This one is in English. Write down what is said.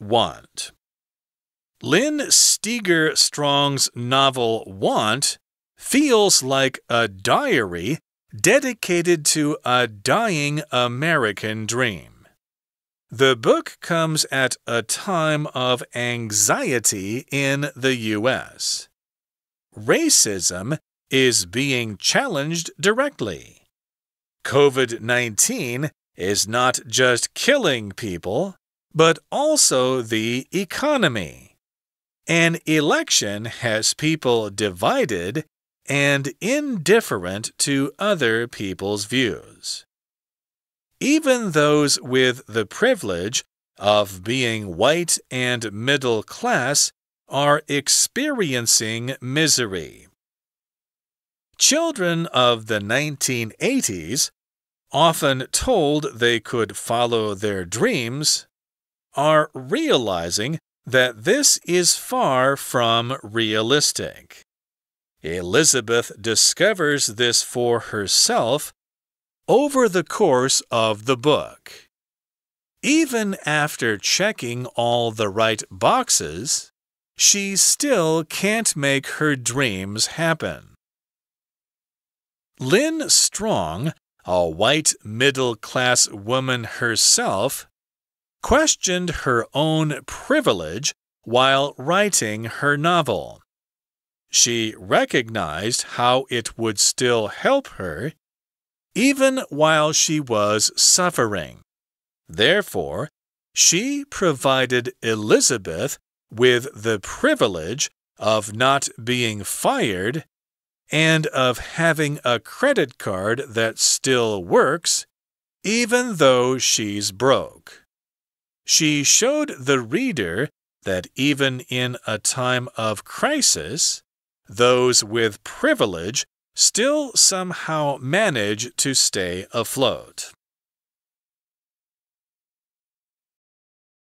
Want. Lynn Steger Strong's novel Want feels like a diary dedicated to a dying American dream. The book comes at a time of anxiety in the U.S. Racism is being challenged directly. COVID 19 is not just killing people, but also the economy. An election has people divided and indifferent to other people's views. Even those with the privilege of being white and middle class are experiencing misery. Children of the 1980s, often told they could follow their dreams, are realizing that this is far from realistic. Elizabeth discovers this for herself over the course of the book. Even after checking all the right boxes, she still can't make her dreams happen. Lynn Strong, a white middle class woman herself, questioned her own privilege while writing her novel. She recognized how it would still help her even while she was suffering. Therefore, she provided Elizabeth with the privilege of not being fired and of having a credit card that still works, even though she's broke. She showed the reader that even in a time of crisis, those with privilege still somehow manage to stay afloat.